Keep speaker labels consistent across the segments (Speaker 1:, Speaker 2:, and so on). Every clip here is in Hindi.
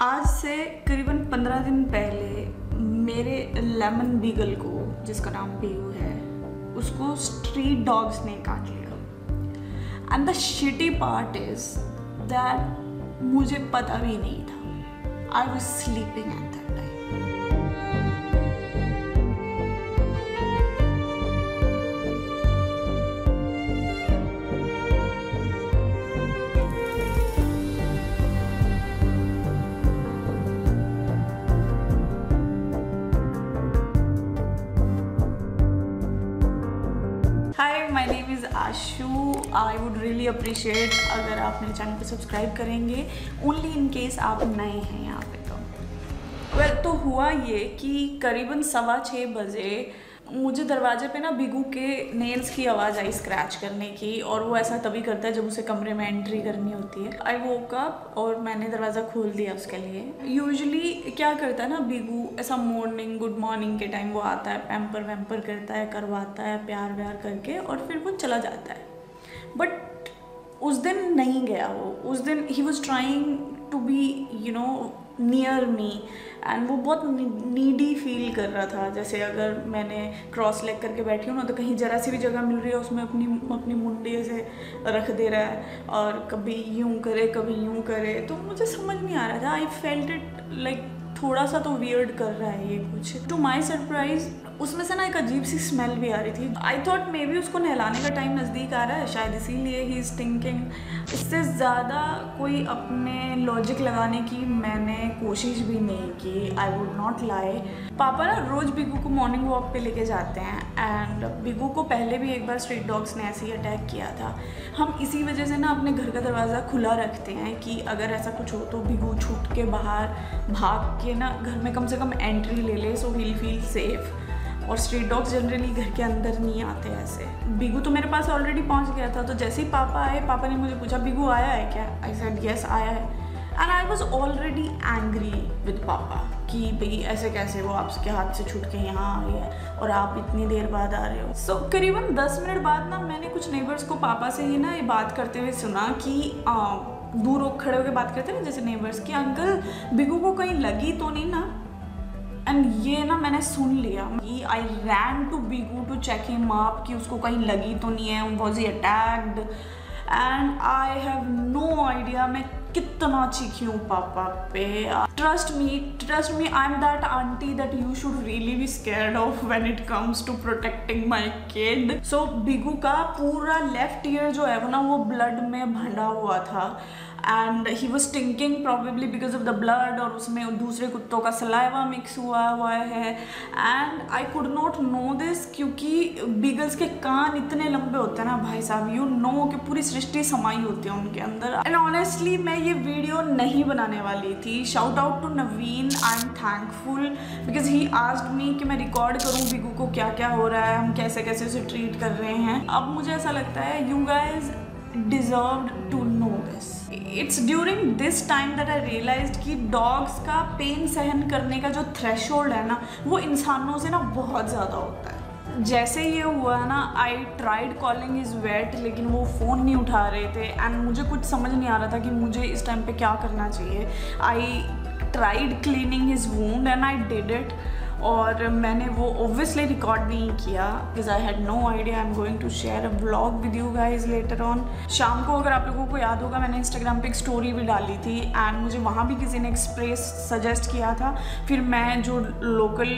Speaker 1: आज से करीबन पंद्रह दिन पहले मेरे लेमन बीगल को, जिसका नाम पीयू है, उसको स्ट्रीट डॉग्स ने काट लिया। And the shitty part is that मुझे पता भी नहीं था। I was sleeping at that I would really appreciate अगर आप मेरे चैनल को सब्सक्राइब करेंगे ओनली इन केस आप नए हैं यहाँ पे तो। वेल तो हुआ ये कि करीबन सवा छः बजे मुझे दरवाजे पे ना बिगू के नेल्स की आवाज़ आई स्क्रैच करने की और वो ऐसा तभी करता है जब उसे कमरे में एंट्री करनी होती है। आई वोक अप और मैंने दरवाज़ा खोल दिया उसके लिए। यूजुअली क्या करता है ना बिगू, ऐसा मॉर्निंग गुड मॉर्निंग के टाइम वो आता है पैम्पर वैम्पर करता है, करवाता है प्यार व्यार करके और फिर वो चला जाता है। बट उस दिन नहीं गया वो। उस दिन ही was trying to be you know near me and वो बहुत नीडी फील कर रहा था। जैसे अगर मैंने क्रॉस लेग करके बैठी हूँ ना तो कहीं ज़रा सी भी जगह मिल रही है, उसमें अपनी अपनी मुंडी से रख दे रहा है। और कभी यूँ करे, कभी यूँ करे। तो मुझे समझ नहीं आ रहा था। आई फेल्ट इट लाइक थोड़ा सा तो वियर्ड कर रहा है ये कुछ। टू माई सरप्राइज़ उसमें से ना एक अजीब सी स्मेल भी आ रही थी। आई थॉट मे बी उसको नहलाने का टाइम नज़दीक आ रहा है, शायद इसीलिए ही इज़ थिंकिंग इससे ज़्यादा कोई अपने लॉजिक लगाने की मैंने कोशिश भी नहीं की। आई वुड नॉट लाई पापा ना रोज़ बिगू को मॉर्निंग वॉक पे लेके जाते हैं एंड बिगू को पहले भी एक बार स्ट्रीट डॉग्स ने ऐसे ही अटैक किया था। हम इसी वजह से ना अपने घर का दरवाज़ा खुला रखते हैं कि अगर ऐसा कुछ हो तो बिगू छूट के बाहर भाग के ना घर में कम से कम एंट्री ले ले सो वील फील सेफ़ और स्ट्रीट डॉग्स जनरली घर के अंदर नहीं आते ऐसे. बिगू तो मेरे पास ऑलरेडी पहुँच गया था तो जैसे ही पापा आए पापा ने मुझे पूछा बिगू आया है क्या? आई सेड यस आया है. And I was already angry with पापा कि भाई ऐसे कैसे वो आपके हाथ से छूट के यहाँ आ गया और आप इतनी देर बाद आ रहे हो। सो so, करीबन दस मिनट बाद ना मैंने कुछ नेबर्स को पापा से ही ना ये बात करते हुए सुना कि आ, दूर खड़े होकर बात करते ना, जैसे नेबर्स कि, अंकल, बिगू को कहीं लगी तो नहीं ना? एंड ये ना मैंने सुन लिया। कि I ran to Bigu to check him आप कि उसको कहीं लगी तो नहीं है was he attacked and I have no idea मैं कितना चीखी हूँ पापा पे। Me trust me I am that aunty that you should really be scared of when it comes to protecting my kid so Bigu का पूरा लेफ़्ट ईयर जो है वो ना वो ब्लड में भंडा हुआ था। And he was stinking probably because of the blood और उसमें दूसरे कुत्तों का सलाइवा मिक्स हुआ हुआ है। And I could not know this क्योंकि बीगल्स के कान इतने लंबे होते हैं ना भाई साहब। यू नो कि पूरी सृष्टि समाई होती है उनके अंदर। एंड ऑनेस्टली मैं ये वीडियो नहीं बनाने वाली थी। Shout out to Naveen I am thankful because he asked me कि मैं रिकॉर्ड करूँ बिगू को क्या क्या हो रहा है, हम कैसे कैसे उसे ट्रीट कर रहे हैं। अब मुझे ऐसा लगता है you guys deserve to know this it's during this time that I realize कि डॉग्स का पेन सहन करने का जो थ्रेश है ना, वो इंसानों से ना बहुत ज़्यादा होता है। जैसे ये हुआ ना I tried calling his vet लेकिन वो फ़ोन नहीं उठा रहे थे। एंड मुझे कुछ समझ नहीं आ रहा था कि मुझे इस टाइम पे क्या करना चाहिए। I tried cleaning his wound and I did it और मैंने वो ओब्वियसली रिकॉर्ड नहीं किया because I had no idea I am going to share a blog with you guys later on शाम को अगर आप लोगों को याद होगा, मैंने इंस्टाग्राम पे एक स्टोरी भी डाली थी एंड मुझे वहाँ भी किसी ने एक स्प्रे सजेस्ट किया था। फिर मैं जो लोकल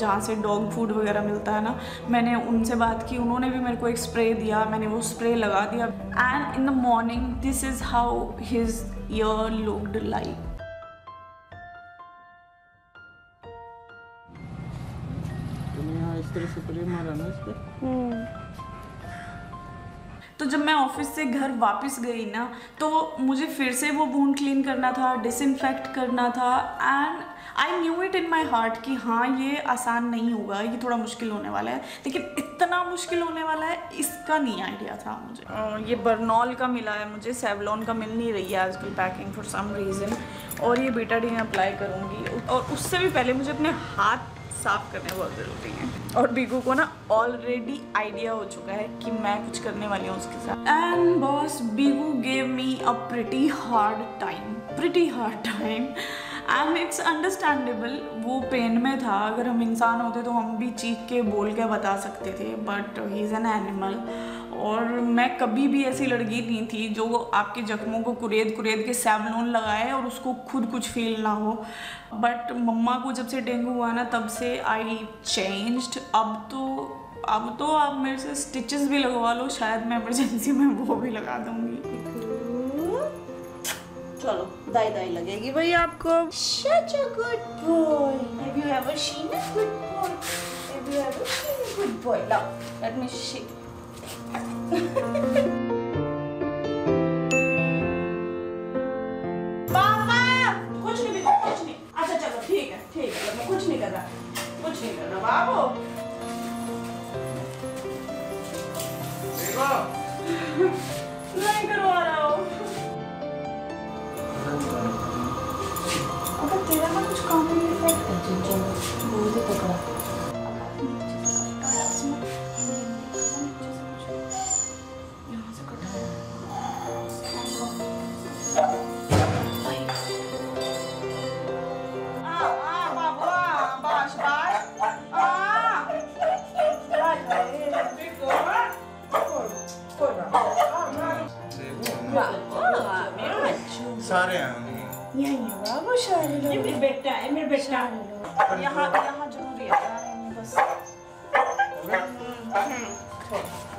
Speaker 1: जहाँ से डॉग फ़ूड वगैरह मिलता है ना, मैंने उनसे बात की, उन्होंने भी मेरे को एक स्प्रे दिया, मैंने वो स्प्रे लगा दिया। And in the morning this is how his ear looked like
Speaker 2: इस तरह से प्रेम मारा ना इस पर
Speaker 1: तो जब मैं ऑफ़िस से घर वापस गई ना तो मुझे फिर से वो वूंड क्लीन करना था डिसइनफेक्ट करना था and I knew it in my heart कि हाँ ये आसान नहीं होगा ये थोड़ा मुश्किल होने वाला है। लेकिन इतना मुश्किल होने वाला है इसका नहीं आइडिया था मुझे। uh, ये बर्नॉल का मिला है मुझे सेवलॉन का मिल नहीं रही है आजकल पैकिंग फॉर सम रीज़न और ये बीटा डी अप्लाई करूँगी। और उससे भी पहले मुझे अपने हाथ साफ़ करने बहुत ज़रूरी है। और बीगू को ना ऑलरेडी आइडिया हो चुका है कि मैं कुछ करने वाली हूँ उसके साथ। And boss Bigu gave me a pretty hard time pretty hard time and it's understandable वो पेन में था। अगर हम इंसान होते तो हम भी चीख के, बोल के बता सकते थे but he is an animal और मैं कभी भी ऐसी लड़की नहीं थी जो आपके जख्मों को कुरेद कुरेद के सैवलोन लगाए और उसको खुद कुछ फील ना हो। बट मम्मा को जब से डेंगू हुआ ना, तब से आई चेंज्ड अब तो अब तो आप मेरे से स्टिचेस भी लगवा लो, शायद मैं इमरजेंसी में वो भी लगा दूँगी।
Speaker 3: चलो दाई दाई लगेगी भाई आपको Such a good boy. Have you ever seen a good boy? Have you ever seen a good boy? Now, let me see.
Speaker 1: बेटा। यहाँ यहाँ ज़रूरी है बस।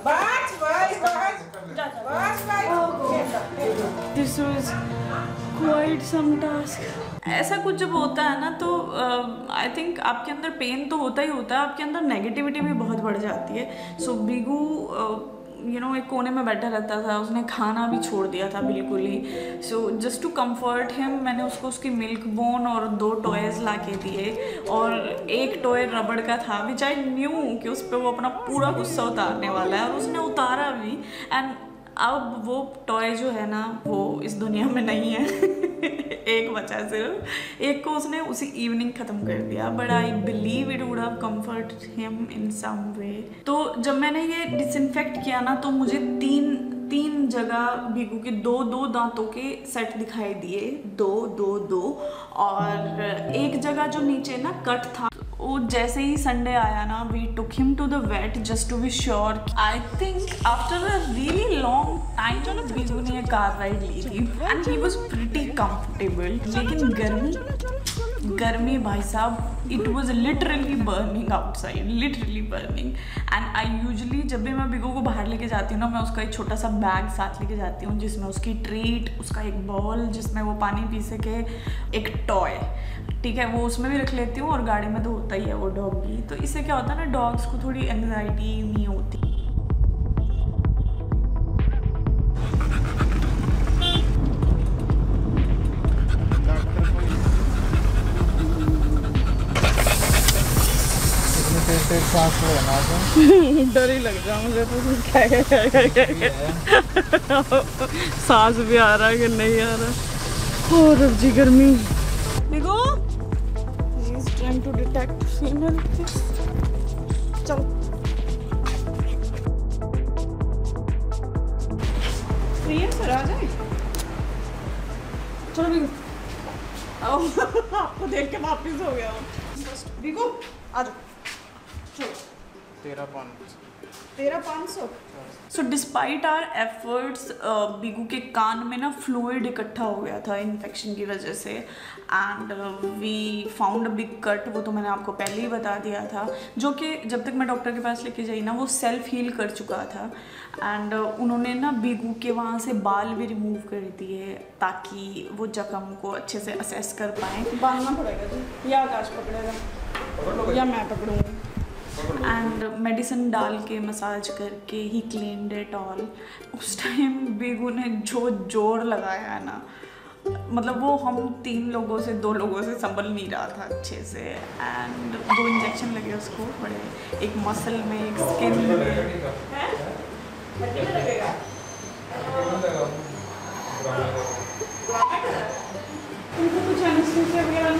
Speaker 3: बस बस बस बस
Speaker 1: this was quite some task ऐसा कुछ जब होता है ना तो आई uh, थिंक आपके अंदर पेन तो होता ही होता है आपके अंदर नेगेटिविटी भी बहुत बढ़ जाती है। So so, Bigu you know एक कोने में बैठा रहता था, उसने खाना भी छोड़ दिया था बिल्कुल ही। So just to comfort him मैंने उसको उसकी मिल्क बोन और दो टॉयज़ ला के दिए। और एक टॉय रबड़ का था विच आई न्यू कि उस पर वो अपना पूरा गुस्सा उतारने वाला है, और उसने उतारा भी। एंड अब वो टॉय जो है ना, वो इस दुनिया में नहीं है। एक बचा सिर्फ़। एक को उसने उसी इवनिंग ख़त्म कर दिया। But I believe it would have comfort him in some way तो जब मैंने ये डिसइंफेक्ट किया ना तो मुझे तीन तीन जगह भिगू के दो दो दांतों के सेट दिखाई दिए। दो दो दो। और एक जगह जो नीचे ना कट था, वो जैसे ही संडे आया ना we took him to the vet just to be sure I think after a really long time Biju ने कार राइड ली थी। And he was pretty comfortable लेकिन गर्मी गर्मी भाई साहब it was literally burning outside literally burning and I usually जब भी मैं बिगो को बाहर लेके जाती हूँ ना मैं उसका एक छोटा सा बैग साथ लेके जाती हूँ जिसमें उसकी ट्रीट उसका एक बॉल जिसमें वो पानी पी सके एक टॉय ठीक है वो उसमें भी रख लेती हूँ और गाड़ी में तो होता ही है वो डॉगी तो इससे क्या होता है ना डॉग्स को थोड़ी एंगजाइटी नहीं होती।
Speaker 2: तेज सांस लेना तो।
Speaker 1: डर ही लग रहा मुझे तो सांस भी आ रहा है कि नहीं आ रहा? और अब जी, गर्मी। देखो ट्राइंग टू डिटेक्ट फीमेल चलो। फ्री सर आ जाए चलो आओ। आपको देख के वापिस हो गया बिगो आ जाओ।
Speaker 2: तेरह पाँच।
Speaker 1: सौ? So despite our efforts Bigu के कान में ना फ्लूड इकट्ठा हो गया था इन्फेक्शन की वजह से। And we found a big cut वो तो मैंने आपको पहले ही बता दिया था जो कि जब तक मैं डॉक्टर के पास लेके जाई ना वो सेल्फ हील कर चुका था। एंड uh, उन्होंने ना बीगू के वहाँ से बाल भी रिमूव कर दिए ताकि वो जख्म को अच्छे से असेस कर पाएँ। बांधना पड़ेगा जी या आकाश पकड़ेगा या मैं पकड़ूँगी। मेडिसिन डाल के मसाज करके ही क्लीन इट ऑल उस टाइम बेगू ने जो ज़ोर लगाया है ना मतलब वो हम तीन लोगों से दो लोगों से संभल नहीं रहा था अच्छे से. एंड दो इंजेक्शन लगे उसको बड़े एक मसल में एक स्किन में. हैं?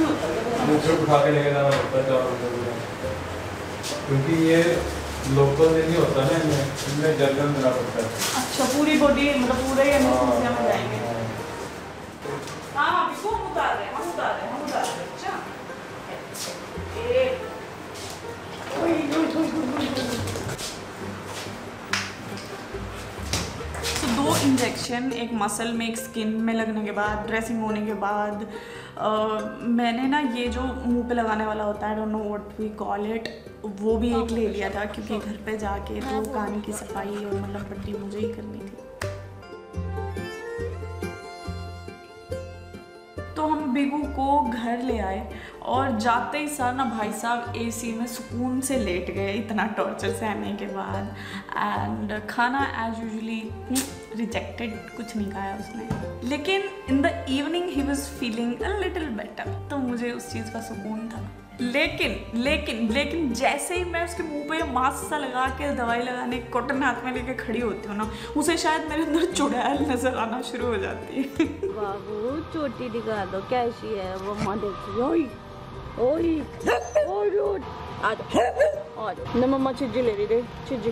Speaker 1: होता।
Speaker 4: मुझे उठा के लेके जाना पड़ता है क्योंकि ये लोकल में नहीं होता ना इनमें इनमें जर्नल बना पड़ता है।
Speaker 1: अच्छा पूरी बॉडी मतलब पूरे ही एनेस्थीसिया में जाएँगे।
Speaker 4: हाँ,
Speaker 1: हाँ, हाँ। हम इसको उतार रहे हैं हम उतार रहे हैं हम उतार रहे हैं अच्छा। एक ओए ओए तो दो इंजेक्शन एक मसल में एक स्किन में लगने के बाद ड्रेसिंग होने के बाद मैंने ना ये जो मुँह पे लगाने वाला होता है don't know what we call it वो भी एक ले लिया था क्योंकि घर पे जाके तो कान की सफ़ाई और मतलब पट्टी मुझे ही करनी थी। तो हम बिगू को घर ले आए और जाते ही सर ना भाई साहब एसी में सुकून से लेट गए इतना टॉर्चर सहने के बाद। एंड खाना एज यूजली रिजेक्टेड कुछ नहीं खाया उसने लेकिन in the evening he was feeling a little better तो मुझे उस चीज़ का सुकून था लेकिन लेकिन लेकिन जैसे ही मैं उसके मुँह पे मास्क सा लगा के दवाई लगाने कॉटन हाथ में लेके खड़ी होती हूँ ना उसे शायद मेरे अंदर चुड़ैल नज़र आना शुरू हो जाती है
Speaker 3: बाबू चोटी दिखा दो कैसी है वो ओई ओई ओई न मम्मा ले रही छिज्जी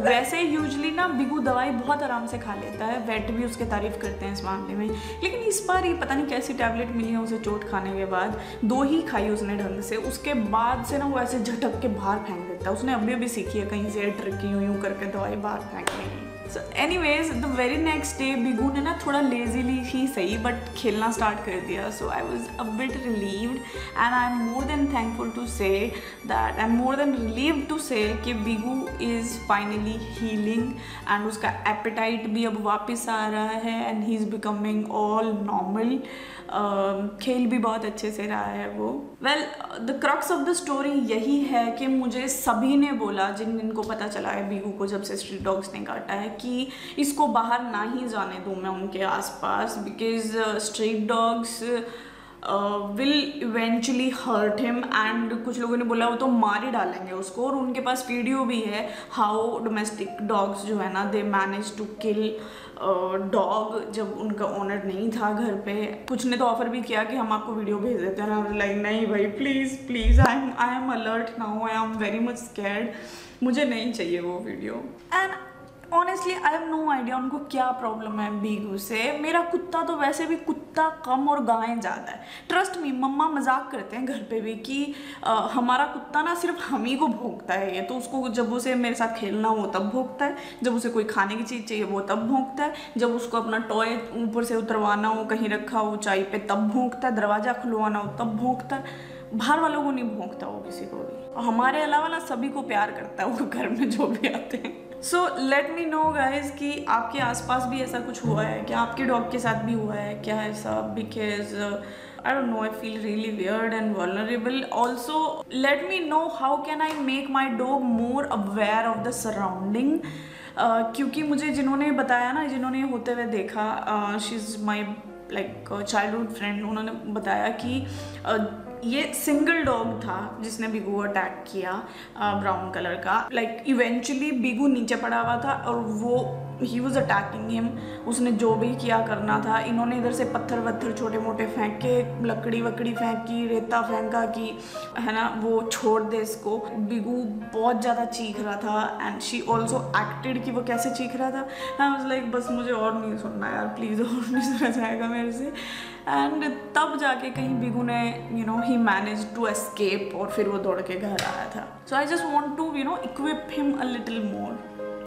Speaker 1: वैसे यूजली ना बिगू दवाई बहुत आराम से खा लेता है वेट भी उसके तारीफ़ करते हैं इस मामले में। लेकिन इस बार ये पता नहीं कैसी टैबलेट मिली है उसे चोट खाने के बाद। दो ही खाई उसने ढंग से, उसके बाद से ना वो ऐसे झटक के बाहर फेंक देता है। उसने अभी अभी सीखी है कहीं से ट्रिक यूँ यूँ करके दवाई बाहर फेंकने की। So anyways the very next day बिगू ने ना थोड़ा लेजीली ही सही बट खेलना स्टार्ट कर दिया. So I was a bit relieved and I am more than thankful to say that I am more than relieve to say कि बिगू इज़ फाइनली हीलिंग एंड उसका एपेटाइट भी अब वापस आ रहा है and he is becoming all normal खेल भी बहुत अच्छे से रहा है वो. Well the crux of the story यही है कि मुझे सभी ने बोला, जिन जिनको पता चला है बीगू को जब से स्ट्रीट डॉग्स ने काटा है कि इसको बाहर ना ही जाने दूँ मैं उनके आसपास because street dogs will eventually hurt him and कुछ लोगों ने बोला वो तो मार ही डालेंगे उसको और उनके पास वीडियो भी है हाउ डोमेस्टिक डॉग्स जो है ना they manage to kill dog जब उनका ओनर नहीं था घर पे। कुछ ने तो ऑफ़र भी किया कि हम आपको वीडियो भेज देते हैं लाइक नहीं भाई please please I am I am alert now I am very much scared मुझे नहीं चाहिए वो video and honestly I have no idea उनको क्या प्रॉब्लम है बीगू से। मेरा कुत्ता तो वैसे भी कुत्ता कम और गायें ज़्यादा है। ट्रस्ट मी मम्मा मज़ाक करते हैं घर पे भी कि आ, हमारा कुत्ता ना सिर्फ़ हम ही को भोंकता है। ये तो उसको जब उसे मेरे साथ खेलना हो तब भोंकता है। जब उसे कोई खाने की चीज़ चाहिए वो तब भोंकता है। जब उसको अपना टॉय ऊपर से उतरवाना हो कहीं रखा हो ऊंचाई पे तब भोंकता है। दरवाज़ा खुलवाना हो तब भोंकता है। बाहर वालों को नहीं भोंकता वो किसी को भी। हमारे अलावा ना सभी को प्यार करता है वो घर में जो भी आते हैं। So let me know guys कि आपके आसपास भी ऐसा कुछ हुआ है? क्या आपके डॉग के साथ भी हुआ है? क्या ऐसा because I don't know I feel really weird and vulnerable also let me know how can I make my dog more aware of the surrounding क्योंकि मुझे जिन्होंने बताया ना जिन्होंने होते हुए देखा she is my like childhood friend उन्होंने बताया कि uh, ये सिंगल डॉग था जिसने बिगू को अटैक किया ब्राउन कलर का। लाइक इवेंचुअली बिगू नीचे पड़ा हुआ था और वो ही वॉज़ अटैकिंग हिम उसने जो भी किया करना था, इन्होंने इधर से पत्थर वत्थर छोटे मोटे फेंके, लकड़ी वकड़ी फेंकी, रेता फेंका कि, है ना, वो छोड़ दे इसको। बिगू बहुत ज़्यादा चीख रहा था एंड शी ऑल्सो एक्टेड कि वो कैसे चीख रहा था। आई वॉज़ लाइक बस मुझे और नहीं सुनना यार प्लीज़ और नहीं सुना जाएगा मेरे से. एंड तब जाके कहीं बिगू ने you know he manage to escape और फिर वो दौड़ के घर आया था। So I just want to you know equip him a little more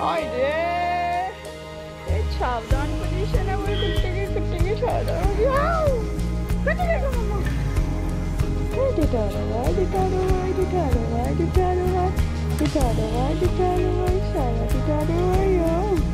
Speaker 3: ये है हो ditaro, ditaro, ditaro, ditaro, ditaro,